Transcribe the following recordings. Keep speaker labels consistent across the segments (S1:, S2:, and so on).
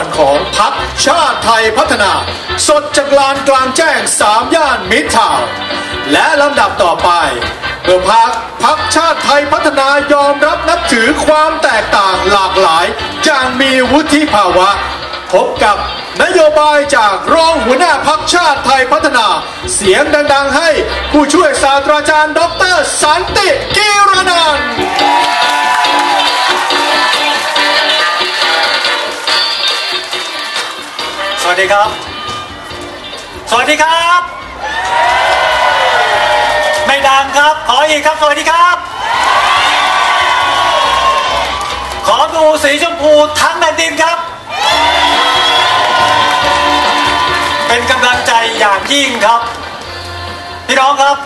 S1: รของพรรคชาติไทยพัฒนา สดจากลานกลางแจ้งสามย่านมิตรทาวน์และลำดับต่อไปเมื่อพรรคพรรคชาติไทยพัฒนายอมรับนับถือความแตกต่างหลากหลายอย่างมีวุฒิภาวะ พบกับนโยบายจากรองหัวหน้าพรรคชาติไทยพัฒนา เสียงดังๆให้ผู้ช่วยศาสตราจารย์ดอกเตอร์สันติกีระนันทน์
S2: สวัสดีครับ สวัสดีครับ ไม่ดังครับ ขออีกครับ สวัสดีครับ ขอดูสีชมพูทั้งแผ่นดินครับ เป็นกำลังใจอย่างยิ่งครับ พี่น้องครับ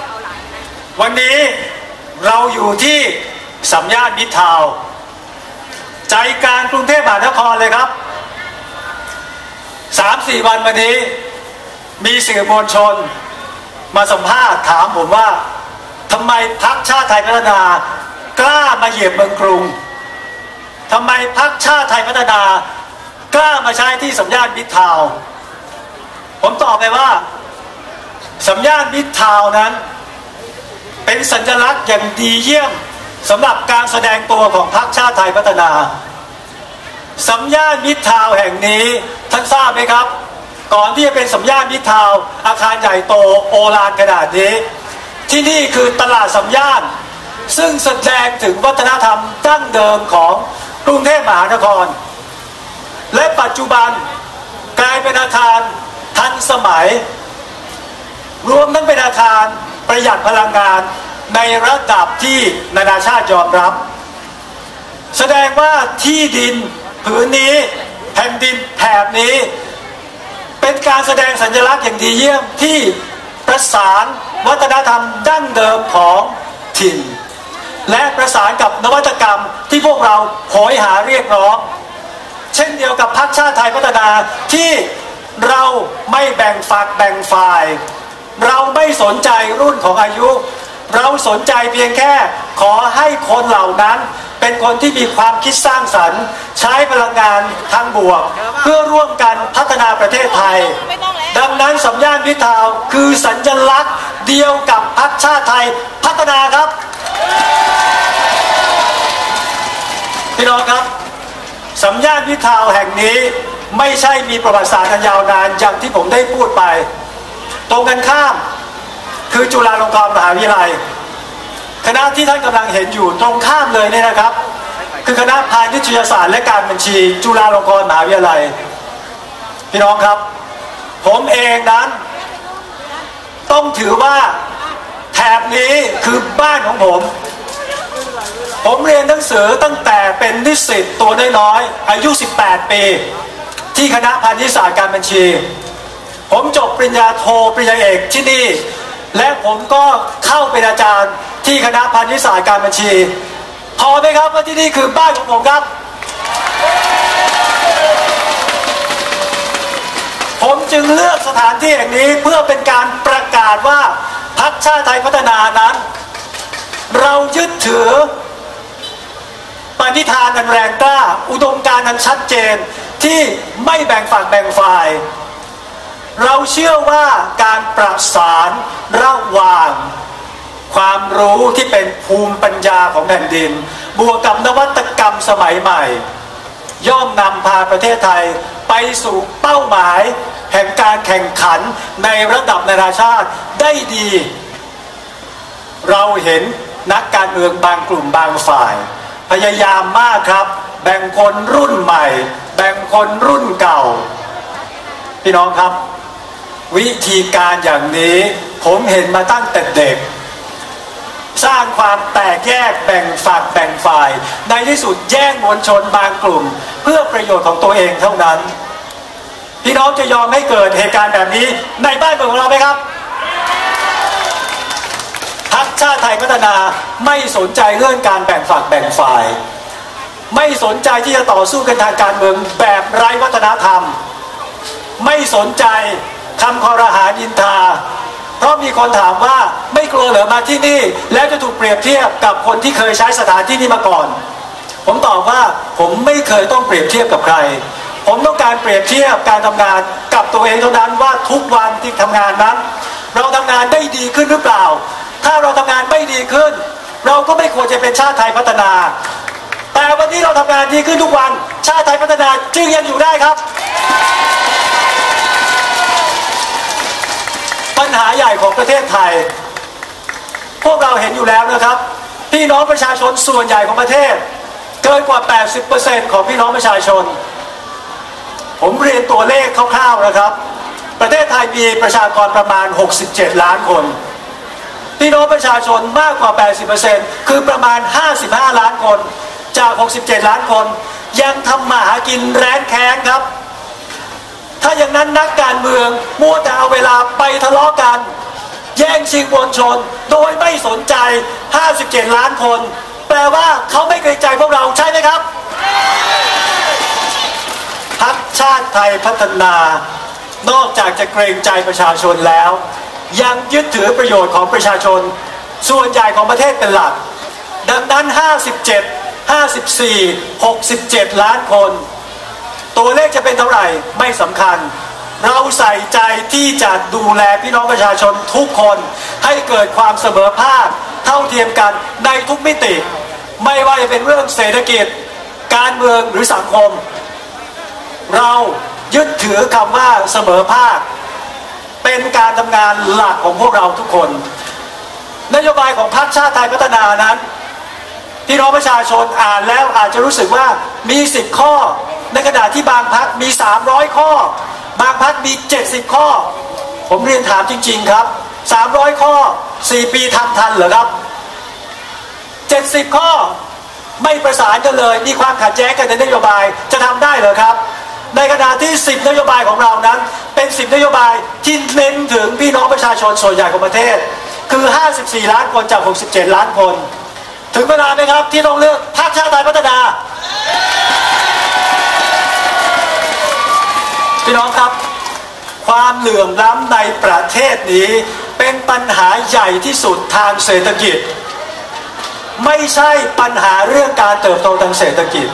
S2: วันนี้เราอยู่ที่สัมยานมิตรทาว ใจกลางกรุงเทพมหานครเลยครับ สามสี่วันวันนี้ มีสื่อมวลชน มาสัมภาษณ์ถามผมว่าทำไมพักชาติไทยพัฒนากล้ามาเหยียบเมืองกรุงทำไมพักชาติไทยพัฒนากล้ามาใช้ที่สัญญาณมิตรทาว ผมตอบไปว่า สัญญาณมิตรทาวนั้น เป็นสัญลักษณ์อย่างดีเยี่ยมสำหรับการแสดงตัวของพรรคชาติไทยพัฒนาสัญญาณมิตรทาวแห่งนี้ ท่านทราบไหมครับ ก่อนที่จะเป็นสัญญาณมิทาวอาคารใหญ่โตโอฬารขนาดนี้ ที่นี่คือตลาดสัญญาณซึ่งแสดงถึงวัฒนธรรมดั้งเดิมของกรุงเทพมหานคร และปัจจุบันกลายเป็นอาคารทันสมัย รวมทั้งเป็นอาคารประหยัดพลังงานในระดับที่นานาชาติยอมรับ แสดงว่าที่ดินผืนนี้ แผ่นดินแถบนี้ เป็นการแสดงสัญลักษณ์อย่างดีเยี่ยมที่ประสานวัฒนธรรมดั้งเดิมของถิ่น และประสานกับนวัตกรรมที่พวกเราโหยหาเรียกร้อง เช่นเดียวกับพรรคชาติไทยพัฒนาที่เราไม่แบ่งฝักแบ่งฝ่าย เราไม่สนใจรุ่นของอายุ เราสนใจเพียงแค่ขอให้คนเหล่านั้น เป็นคนที่มีความคิดสร้างสรรค์ ใช้พลังงานทางบวก เพื่อร่วมกันพัฒนาประเทศไทย ดังนั้นสัญญาณพิทาวคือสัญลักษณ์เดียวกับพรรคชาติไทยพัฒนาครับ พี่น้องครับ สัญญาณพิทาวแห่งนี้ไม่ใช่มีประวัติศาสตร์อันยาวนานอย่างที่ผมได้พูดไป ตรงกันข้ามคือจุฬาลงกรณ์มหาวิทยาลัย คณะที่ท่านกำลังเห็นอยู่ตรงข้ามเลยเนี่ยนะครับ คือคณะพาณิชยศาสตร์และการบัญชี จุฬาลงกรณ์มหาวิทยาลัย พี่น้องครับ ผมเองนั้น ต้องถือว่าแถบนี้คือบ้านของผม ผมเรียนหนังสือตั้งแต่เป็นนิสิตตัวน้อยๆอายุ 18 ปี ที่คณะพาณิชยศาสตร์การบัญชี ผมจบปริญญาโทปริญญาเอกที่นี่และผมก็ เป็นอาจารย์ที่คณะพาณิชยศาสตร์การบัญชี พอไหมครับว่าที่นี่คือบ้านของผมครับ ผมจึงเลือกสถานที่แห่งนี้เพื่อเป็นการประกาศว่าพรรคชาติไทยพัฒนานั้น เรายึดถือปณิธานอันแรงกล้า อุดมการณ์อันชัดเจนที่ไม่แบ่งฝั่งแบ่งฝ่าย เราเชื่อว่าการประสานระหว่าง ความรู้ที่เป็นภูมิปัญญาของแผ่นดิน บวกกับนวัตกรรมสมัยใหม่ ย่อมนำพาประเทศไทยไปสู่เป้าหมาย แห่งการแข่งขันในระดับนานาชาติได้ดี เราเห็นนักการเมืองบางกลุ่มบางฝ่าย พยายามมากครับ แบ่งคนรุ่นใหม่ แบ่งคนรุ่นเก่า พี่น้องครับ วิธีการอย่างนี้ผมเห็นมาตั้งแต่เด็ก สร้างความแตกแยกแบ่งฝักแบ่งฝ่าย ในที่สุดแย่งมวลชนบางกลุ่ม เพื่อประโยชน์ของตัวเองเท่านั้น พี่น้องจะยอมให้เกิดเหตุการณ์แบบนี้ในบ้านเมืองของเราไหมครับพรรคชาติไทยพัฒนาไม่สนใจเรื่องการแบ่งฝักแบ่งฝ่าย ไม่สนใจที่จะต่อสู้กันทางการเมืองแบบไร้วัฒนธรรม ไม่สนใจคำคอรหานินทา เพราะมีคนถามว่าไม่กลัวเหรอมาที่นี่ แล้วจะถูกเปรียบเทียบกับคนที่เคยใช้สถานที่นี้มาก่อน ผมตอบว่าผมไม่เคยต้องเปรียบเทียบกับใครผผมต้องการเปรียบเทียบการทำงานกับตัวเองเท่านั้นว่าทุกวันที่ทำงานนั้น เราทำงานได้ดีขึ้นหรือเปล่า ถ้าเราทำงานไม่ดีขึ้น เราก็ไม่ควรจะเป็นชาติไทยพัฒนา แต่วันนี้เราทำงานดีขึ้นทุกวัน ชาติไทยพัฒนาจึงยังอยู่ได้ครับ ปัญหาใหญ่ของประเทศไทย พวกเราเห็นอยู่แล้วนะครับ พี่น้องประชาชนส่วนใหญ่ของประเทศ เกินกว่า 80%ของพี่น้องประชาชน ผมเรียนตัวเลขคร่าวๆนะครับ ประเทศไทยมีประชากรประมาณ 67 ล้านคน พี่น้องประชาชนมากกว่า 80%คือประมาณ 55 ล้านคน จาก 67 ล้านคน ยังทำมาหากินแร้นแค้นครับ ถ้าอย่างนั้นนักการเมืองมัวแต่เอาเวลาไปทะเลาะกัน แย่งชิงมวลชน โดยไม่สนใจ 57 ล้านคน แปลว่าเขาไม่เกรงใจพวกเราใช่ไหมครับพักชาติไทยพัฒนา นอกจากจะเกรงใจประชาชนแล้ว ยังยึดถือประโยชน์ของประชาชน ส่วนใหญ่ของประเทศเป็นหลัก ดังนั้น 57 54 67 ล้านคน ตัวเลขจะเป็นเท่าไหร่ไม่สำคัญ เราใส่ใจที่จะดูแลพี่น้องประชาชนทุกคนให้เกิดความเสมอภาคเท่าเทียมกันในทุกมิติ ไม่ว่าจะเป็นเรื่องเศรษฐกิจ การเมืองหรือสังคม เรายึดถือคำว่าเสมอภาค เป็นการทำงานหลักของพวกเราทุกคน นโยบายของพรรคชาติไทยพัฒนานั้นพี่น้องประชาชนอ่านแล้วอาจจะรู้สึกว่ามี10ข้อ ขณะที่บางพักมี 300 ข้อ บางพักมี 70 ข้อ ผมเรียนถามจริง ๆครับ 300 ข้อ 4 ปีทำทันเหรอครับ 70 ข้อไม่ประสานกันเลยมีความขัดแย้งกันในนโยบายจะทำได้เหรอครับ ในขณะที่ 10 นโยบายของเรานั้น เป็น 10 นโยบายที่เน้นถึงพี่น้องประชาชนส่วนใหญ่ของประเทศ คือ 54 ล้านคนจาก 67 ล้านคน ถึงเวลาไหมครับที่ต้องเลือกพรรคชาติไทยพัฒนา พี่น้องครับ ความเหลื่อมล้ำในประเทศนี้เป็นปัญหาใหญ่ที่สุดทางเศรษฐกิจ ไม่ใช่ปัญหาเรื่องการเติบโตทางเศรษฐกิจ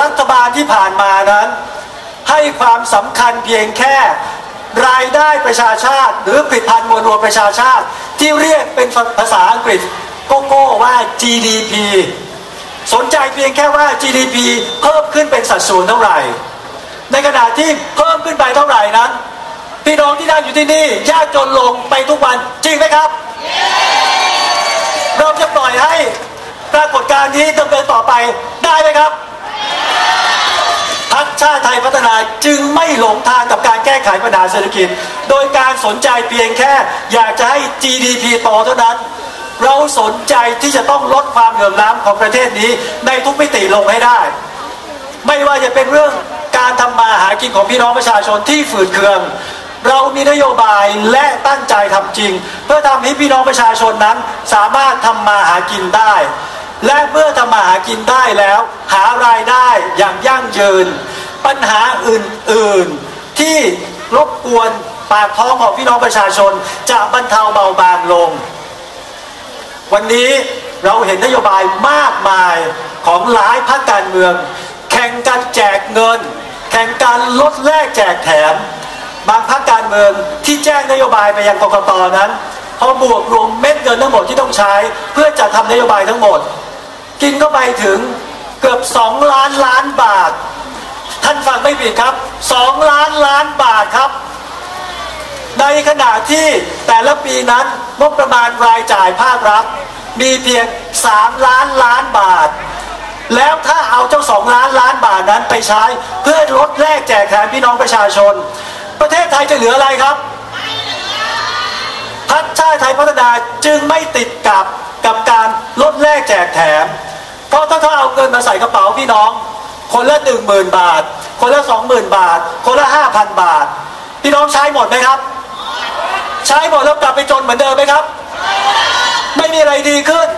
S2: รัฐบาลที่ผ่านมานั้น ให้ความสำคัญเพียงแค่รายได้ประชาชาติ หรือผลิตภัณฑ์มวลรวมประชาชาติ ที่เรียกเป็นภาษาอังกฤษโกโก้ว่า GDP สนใจเพียงแค่ว่า GDP เพิ่มขึ้นเป็นสัดส่วนเท่าไหร่ ในขณะที่เพิ่มขึ้นไปเท่าไหร่นั้น พี่น้องที่นั่งอยู่ที่นี่ยากจนลงไปทุกวันจริงไหมครับ เราจะปล่อยให้ปรากฏการณ์นี้ดำเนินต่อไปได้ไหมครับพักชาติไทยพัฒนาจึงไม่หลงทางกับการแก้ไขปัญหาเศรษฐกิจ โดยการสนใจเพียงแค่ อยากจะให้ GDP โตเท่านั้น เราสนใจที่จะต้องลดความเหลื่อมล้ำของประเทศนี้ในทุกมิติลงให้ได้ ไม่ว่าจะเป็นเรื่องการทำมาหากินของพี่น้องประชาชนที่ฝืดเคือง เรามีนโยบายและตั้งใจทำจริง เพื่อทำให้พี่น้องประชาชนนั้นสามารถทำมาหากินได้ และเมื่อทำมาหากินได้แล้ว หารายได้อย่างยั่งยืน ปัญหาอื่นๆที่รบกวนปากท้องของพี่น้องประชาชนจะบรรเทาเบาบางลง วันนี้เราเห็นนโยบายมากมายของหลายพรรคการเมือง ข่งกันแจกเงิน แข่งกันลดแลกแจกแถม บางพรรคการเมืองที่แจ้งนโยบายไปยังกกตนั้นพอบวกรวมเม็ดเงินทั้งหมดที่ต้องใช้ เพื่อจะทำนโยบายทั้งหมด กินเข้าไปถึงเกือบ 2 ล้านล้านบาท ท่านฟังไม่ผิดครับ 2 ล้านล้านบาทครับ ในขณะที่แต่ละปีนั้นงบประมาณรายจ่ายภาครัฐมีเพียง 3 ล้านล้านบาท แล้วถ้าเอาเจ้าสองล้านล้านบาทนั้นไปใช้ เพื่อลดแลกแจกแถมพี่น้องประชาชน ประเทศไทยจะเหลืออะไรครับพรรคชาติไทยพัฒนาจึงไม่ติดกับกับการลดแลกแจกแถม เพราะถ้าถ้าเอาเงินมาใส่กระเป๋าพี่น้อง คนละหนึ่งหมื่นบาท คนละสองหมื่นบาท คนละห้าพันบาท พี่น้องใช้หมดไหมครับ ใช้หมดแล้วกลับไปจนเหมือนเดิมไหมครับ ไม่มีอะไรดีขึ้น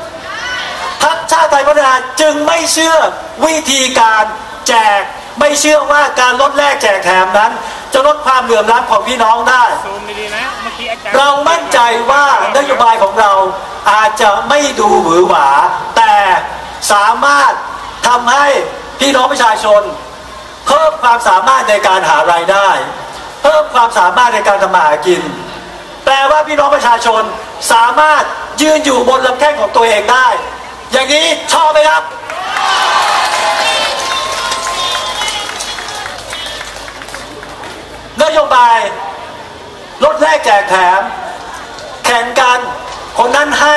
S2: พรรคชาติไทยพัฒนาจึงไม่เชื่อวิธีการแจก ไม่เชื่อว่าการลดแลกแจกแถมนั้น จะลดความเหลื่อมล้ำของพี่น้องได้
S3: ซูมดีๆนะเมื่อกี้อาจารย์
S2: เรามั่นใจว่านโยบายของเราอาจจะไม่ดูหวือหวา แต่สามารถทำให้พี่น้องประชาชนพิ่มความสามารถในการหารายได้ เพิ่มความสามารถในการทำมาหากิน แปลว่าพี่น้องประชาชนสามารถยืนอยู่บนลำแข้งของตัวเองได้ อย่างนี้ชอบไหมครับ นโยบายลดแลกแจกแถม แข่งกัน คนนั้นให้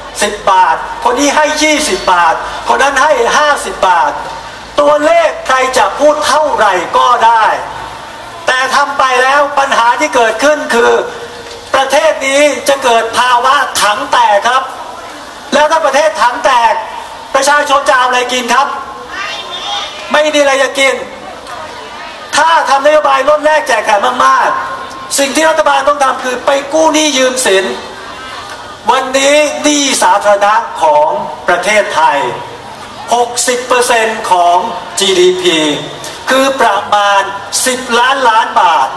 S2: 10บาท คนนี้ให้20บาท คนนั้นให้50บาท ตัวเลขใครจะพูดเท่าไหร่ก็ได้ แต่ทำไปแล้วปัญหาที่เกิดขึ้นคือ ประเทศนี้จะเกิดภาวะถังแตกครับ แล้วถ้าประเทศถังแตก ประชาชนจะเอาอะไรกินครับ ไม่มีอะไรจะกิน ถ้าทำนโยบายลดแลกแจกแถมมากๆ สิ่งที่รัฐบาลต้องทำคือไปกู้หนี้ยืมสิน วันนี้หนี้สาธารณะของประเทศไทย 60%ของ GDP คือประมาณ 10 ล้านล้านบาท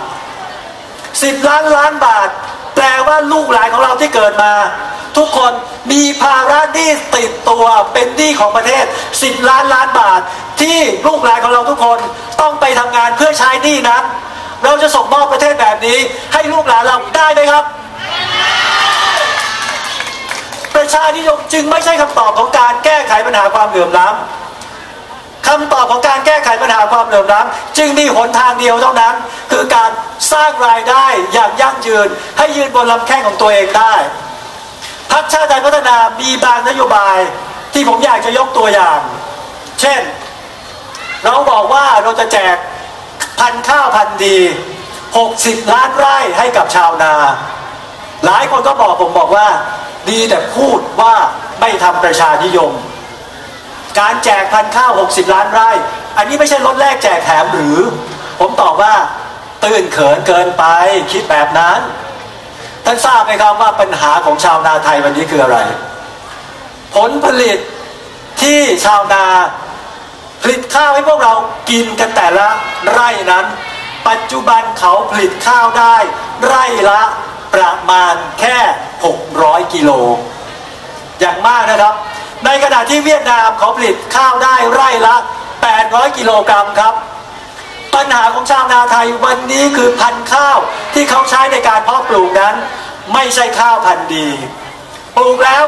S2: 10 ล้านล้านบาท แปลว่าลูกหลานของเราที่เกิดมา ทุกคนมีภาระหนี้ติดตัวเป็นหนี้ของประเทศ 10 ล้านล้านบาท ที่ลูกหลานของเราทุกคนต้องไปทำงานเพื่อใช้หนี้นั้น เราจะส่งมอบประเทศแบบนี้ ให้ลูกหลานเราได้ไหมครับ ประชานิยมจึงไม่ใช่คำตอบของการแก้ไขปัญหาความเหลื่อมล้ำคำตอบของการแก้ไขปัญหาความเหลื่อมล้ำจึงมีหนทางเดียวเท่านั้น คือการสร้างรายได้อย่างยั่งยืน ให้ยืนบนลำแข้งของตัวเองได้ พรรคชาติไทยพัฒนามีบางนโยบายที่ผมอยากจะยกตัวอย่าง เช่น เราบอกว่าเราจะแจกพันข้าวพันดี 60 ล้านไร่ให้กับชาวนา หลายคนก็บอกผมบอกว่า ดีแต่พูดว่าไม่ทำประชานิยม การแจกพันข้าว 60 ล้านไร่ อันนี้ไม่ใช่ลดแลกแจกแถมหรือ ผมตอบว่า ตื่นเขินเกินไปคิดแบบนั้น ท่านทราบไหมครับว่าปัญหาของชาวนาไทยวันนี้คืออะไร ผลผลิตที่ชาวนาผลิตข้าวให้พวกเรากินกันแต่ละไร่นั้น ปัจจุบันเขาผลิตข้าวได้ ไร่ละประมาณแค่ 600 กิโล อย่างมากนะครับ ในขณะที่เวียดนามเขาผลิตข้าวได้ไร่ละ 800 กิโลกรัมครับ ปัญหาของชาวนาไทยวันนี้คือพันธุ์ข้าวที่เขาใช้ในการเพาะปลูกนั้น ไม่ใช่ข้าวพันธุ์ดี ปลูกแล้ว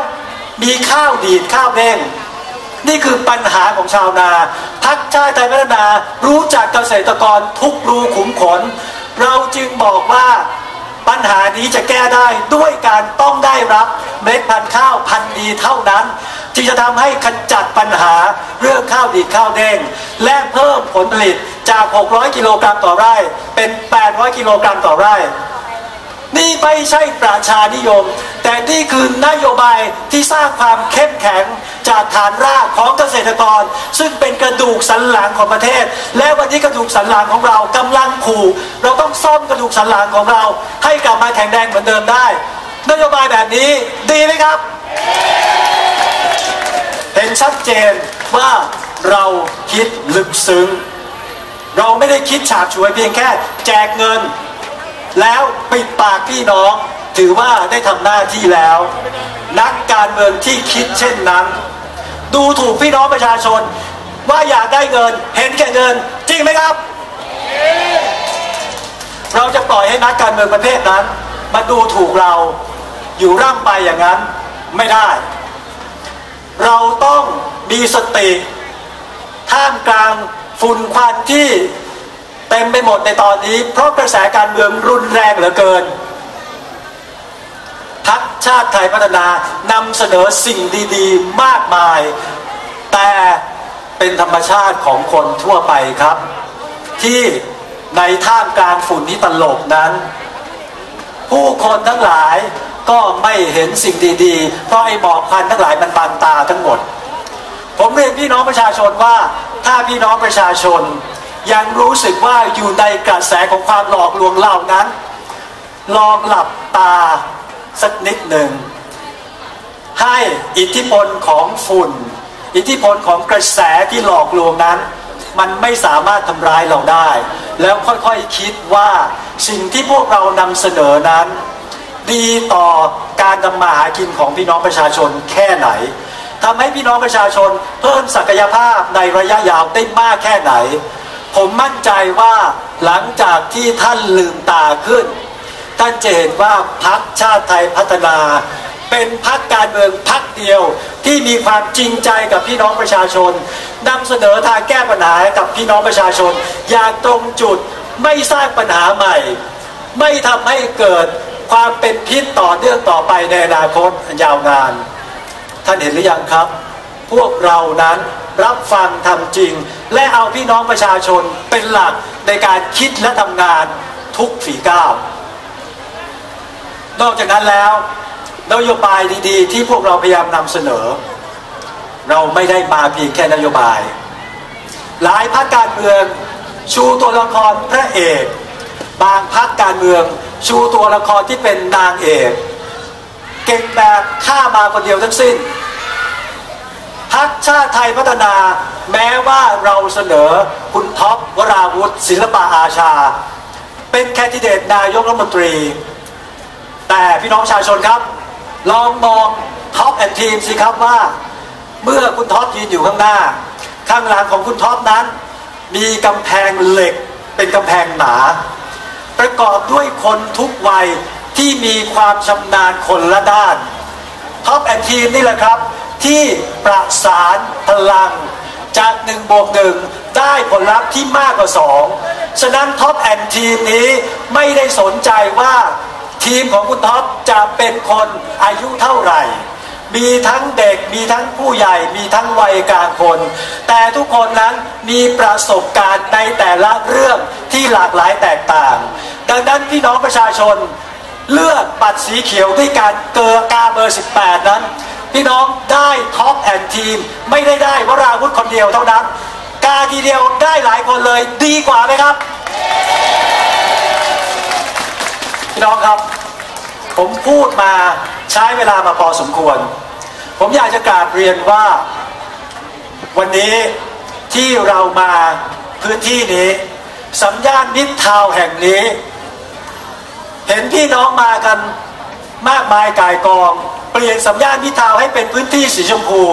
S2: มีข้าวดีดข้าวเด้งนี่คือปัญหาของชาวนา พักชาติไทยพัฒนารู้จักเกษตรกรทุกรูขุมขน เราจึงบอกว่าปัญหานี้จะแก้ได้ด้วยการต้องได้รับเม็ดพันธุ์ข้าวพันธุ์ดีเท่านั้น ที่จะทำให้ขจัดปัญหาเรื่องข้าวดีข้าวเด้งและเพิ่มผลผลิต จาก 600 กิโลกรัมต่อไร่ เป็น 800 กิโลกรัมต่อไร่ นี่ไม่ใช่ประชานิยม แต่นี่คือนโยบายที่สร้างความเข้มแข็งจากฐานรากของเกษตรกร ซึ่งเป็นกระดูกสันหลังของประเทศ และวันนี้กระดูกสันหลังของเรากำลังขู่เราต้องซ่อมกระดูกสันหลังของเรา ให้กลับมาแข็งแรงเหมือนเดิมได้ นโยบายแบบนี้ดีไหมครับ เห็นชัดเจนว่าเราคิดลึกซึ้ง เราไม่ได้คิดฉาบฉวยเพียงแค่แจกเงิน แล้วปิดปากพี่น้องถือว่าได้ทำหน้าที่แล้ว นักการเมืองที่คิดเช่นนั้น ดูถูกพี่น้องประชาชน ว่าอยากได้เงินเห็นแก่เงิน จริงไหมครับ เราจะปล่อยให้นักการเมืองประเภทนั้น มาดูถูกเราอยู่ร่ำไปอย่างนั้นไม่ได้ เราต้องมีสติท่ามกลาง ฝุ่นควันที่เต็มไปหมดในตอนนี้ เพราะกระแสการเมืองรุนแรงเหลือเกินพักชาติไทยพัฒนานำเสนอสิ่งดีๆ มากมาย แต่เป็นธรรมชาติของคนทั่วไปครับ ที่ในท่ามกลางฝุ่นที่ตลบนั้น ผู้คนทั้งหลายก็ไม่เห็นสิ่งดีๆ เพราะไอ้หมอกควันทั้งหลายมันบังตาทั้งหมด ผมเรียนพี่น้องประชาชนว่า ถ้าพี่น้องประชาชน ยังรู้สึกว่าอยู่ในกระแสของความหลอกลวงเหล่านั้น ลองหลับตาสักนิดหนึ่ง ให้อิทธิพลของฝุ่น อิทธิพลของกระแสที่หลอกลวงนั้น มันไม่สามารถทำร้ายเราได้ แล้วค่อยๆคคิดว่าสิ่งที่พวกเรานำเสนอนั้น ดีต่อการทำมาหากินของพี่น้องประชาชนแค่ไหน ทำให้พี่น้องประชาชนเพิ่มศักยภาพในระยะยาวได้มากแค่ไหนผผมมั่นใจว่าหลังจากที่ท่านลืมตาขึ้น ท่านจะเห็นว่าพักชาติไทยพัฒนา เป็นพักการเมืองพักเดียวที่มีความจริงใจกับพี่น้องประชาชนนำเสนอทางแก้ปัญหากับพี่น้องประชาชน อย่างตรงจุดไม่สร้างปัญหาใหม่ ไม่ทำให้เกิดความเป็นพิษต่อเนื่องต่อไปในอนาคตยาวนาน ท่านเห็นหรือยังครับ พวกเรานั้นรับฟังทำจริง และเอาพี่น้องประชาชนเป็นหลักในการคิดและทำงานทุกฝีก้าวนอกจากนั้นแล้วนโยบายดีๆ ที่พวกเราพยายามนำเสนอ เราไม่ได้มาเพียงแค่นโยบาย หลายพรรคการเมืองชูตัวละครพระเอก บางพรรคการเมืองชูตัวละครที่เป็นนางเอก เก่งแบบฆ่ามาคนเดียวทั้งสิ้นพักชาติไทยพัฒนาแม้ว่าเราเสนอคุณท็อปวราวุฒิศิลปะอาชา เป็นแคนดิเดตนายกรัฐมนตรี แต่พี่น้องประชาชนครับ ลองมองท็อปแอนทีมสิครับว่า เมื่อคุณท็อปยืนอยู่ข้างหน้า ข้างหลังของคุณท็อปนั้น มีกำแพงเหล็กเป็นกำแพงหนา ประกอบด้วยคนทุกวัย ที่มีความชำนาญคนละด้านท็อป and team นี่แหละครับ ที่ประสานพลังจากหนึ่งบวกหนึ่งได้ผลลัพธ์ที่มากกว่าสองฉะนั้นท็อป and team นี้ไม่ได้สนใจว่าทีมของคุณท็อปจะเป็นคนอายุเท่าไหร่ มีทั้งเด็ก มีทั้งผู้ใหญ่ มีทั้งวัยกลางคน แต่ทุกคนนั้นมีประสบการณ์ในแต่ละเรื่องที่หลากหลายแตกต่าง ดังนั้นพี่น้องประชาชน เลือกบัตรสีเขียวด้วยการเกอกาเบอร์ 18 นั้น พี่น้องได้ท็อป and team ไม่ได้ได้วราวุธคนเดียวเท่านั้น กาทีเดียวได้หลายคนเลยดีกว่าไหมครับ พี่น้องครับ ผมพูดมาใช้เวลามาพอสมควร ผมอยากจะกราบเรียนว่า วันนี้ที่เรามาพื้นที่นี้สัญญาณนิดทาวแห่งนี้ เห็นพี่น้องมากันมากมายกายกอง เปลี่ยนสัญญาณนิทาวให้เป็นพื้นที่สีชมพู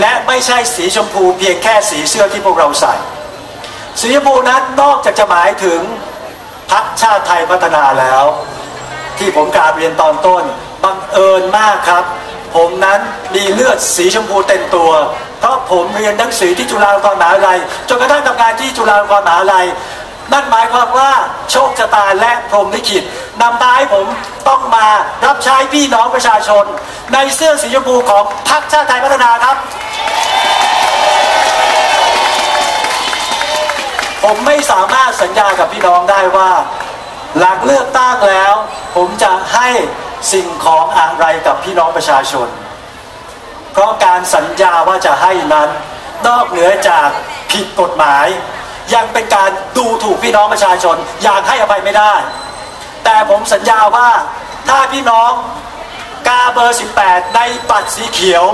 S2: และไม่ใช่สีชมพูเพียงแค่สีเสื้อที่พวกเราใส่ สีชมพูนั้นนอกจากจะหมายถึงพักชาติไทยพัฒนาแล้ว ที่ผมกราบเรียนตอนต้นบังเอิญมากครับ ผมนั้นมีเลือดสีชมพูเต็มตัว เพราะผมเรียนหนังสือที่จุฬาลงกรณ์มหาวิทยาลัยจนกระทั่งทำงานที่จุฬาลงกรณ์มหาวิทยาลัย นั่นหมายความว่าโชคชะตาและพรหมลิขิตนำพาให้ผมต้องมารับใช้พี่น้องประชาชน ในเสื้อสีชมพูของพรรคชาติไทยพัฒนาครับ ผมไม่สามารถสัญญากับพี่น้องได้ว่า หลังเลือกตั้งแล้ว ผมจะให้สิ่งของอะไรกับพี่น้องประชาชน เพราะการสัญญาว่าจะให้นั้น นอกเหนือจากผิดกฎหมาย ยังเป็นการดูถูกพี่น้องประชาชน อย่างให้อภัยไม่ได้ แต่ผมสัญญาว่าถ้าพี่น้องกาเบอร์ 18 ในบัตรสีเขียว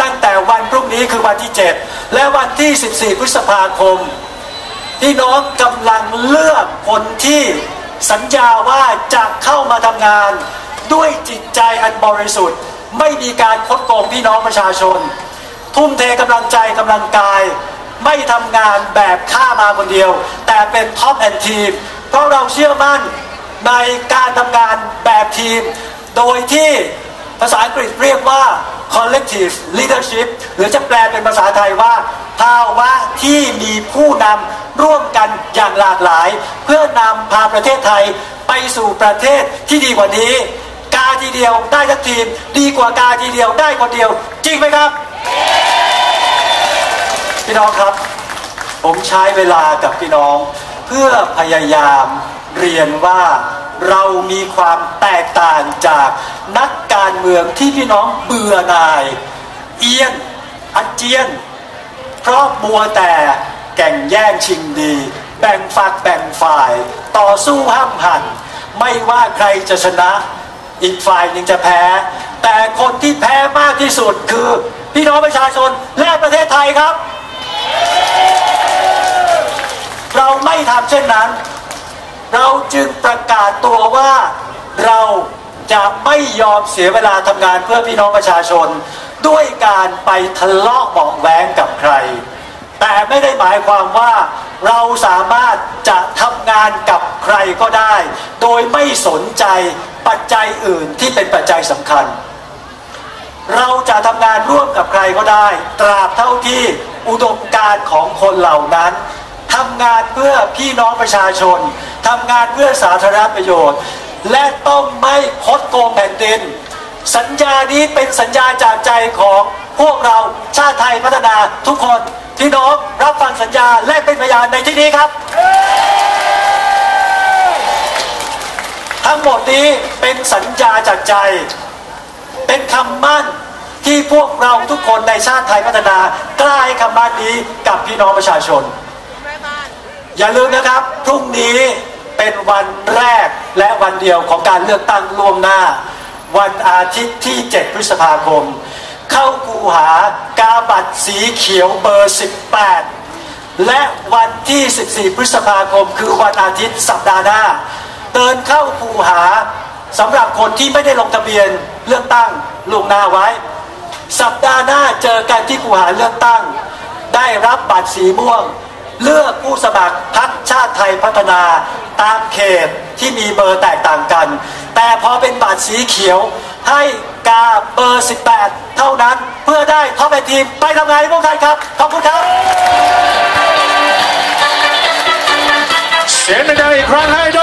S2: ตั้งแต่วันพรุ่งนี้คือวันที่ 7 และวันที่ 14 พฤษภาคม พี่น้องกำลังเลือกคนที่สัญญาว่าจะเข้ามาทำงานด้วยจิตใจอันบริสุทธิ์ ไม่มีการคดโกงพี่น้องประชาชน ทุ่มเทกำลังใจกำลังกาย ไม่ทำงานแบบฆ่ามาคนเดียว แต่เป็นท็อป and team เพราะเราเชื่อมั่นในการทำงานแบบทีม โดยที่ภาษาอังกฤษเรียกว่า collective leadership หรือจะแปลเป็นภาษาไทยว่า ภาวะที่มีผู้นำร่วมกันอย่างหลากหลาย เพื่อนำพาประเทศไทยไปสู่ประเทศที่ดีกว่านี้ กาทีเดียวได้ทั้งทีม ดีกว่ากาทีเดียวได้คนเดียว จริงไหมครับ พี่น้องครับ ผมใช้เวลากับพี่น้อง เพื่อพยายามเรียนว่าเรามีความแตกต่างจากนักการเมืองที่พี่น้องเบื่อหน่าย เอียนอาเจียน เพราะมัวแต่แก่งแย่งชิงดี แบ่งฝักแบ่งฝ่าย ต่อสู้ห้ามหัน ไม่ว่าใครจะชนะ อีกฝ่ายหนึ่งจะแพ้ แต่คนที่แพ้มากที่สุดคือ พี่น้องประชาชนและประเทศไทยครับ เราไม่ทำเช่นนั้น เราจึงประกาศตัวว่าเราจะไม่ยอมเสียเวลาทำงานเพื่อพี่น้องประชาชน ด้วยการไปทะเลาะเบาะแว้งกับใคร แต่ไม่ได้หมายความว่าเราสามารถจะทำงานกับใครก็ได้ โดยไม่สนใจปัจจัยอื่นที่เป็นปัจจัยสำคัญ เราจะทำงานร่วมกับใครก็ได้ ตราบเท่าที่ อุดมการณ์ของคนเหล่านั้นทำงานเพื่อพี่น้องประชาชนทำงานเพื่อสาธารณประโยชน์ และต้องไม่คดโกงแผ่นดิน สัญญานี้เป็นสัญญาจากใจของพวกเราชาติไทยพัฒนาทุกคนพี่น้องรับฟังสัญญาและเป็นพยานในที่นี้ครับ ทั้งหมดนี้เป็นสัญญาจากใจ เป็นคำมั่น ที่พวกเราทุกคนในชาติไทยพัฒนากล้าให้คำมั่นนี้กับพี่น้องประชาชน อย่าลืมนะครับ พรุ่งนี้เป็นวันแรกและวันเดียวของการเลือกตั้งล่วงหน้า วันอาทิตย์ที่ 7 พฤษภาคม เข้าคูหากาบัตรสีเขียวเบอร์ 18 และวันที่ 14 พฤษภาคม คือวันอาทิตย์สัปดาห์หน้า เดินเข้าคูหาสำหรับคนที่ไม่ได้ลงทะเบียนเลือกตั้งล่วงหน้าไว้ สัปดาห์หน้าเจอกันที่กูหาเลือกตั้ง ได้รับบัตรสีม่วง เลือกผู้สมัครพรรคชาติไทยพัฒนาตามเขตที่มีเบอร์แตกต่างกัน แต่พอเป็นบัตรสีเขียวให้กาเบอร์ 18 เท่านั้นเพื่อได้ท็อป and team ไปทำงานพวกท่านครับ ขอบคุณครับ
S1: เสียงดังอีกครั้งให้ด้วย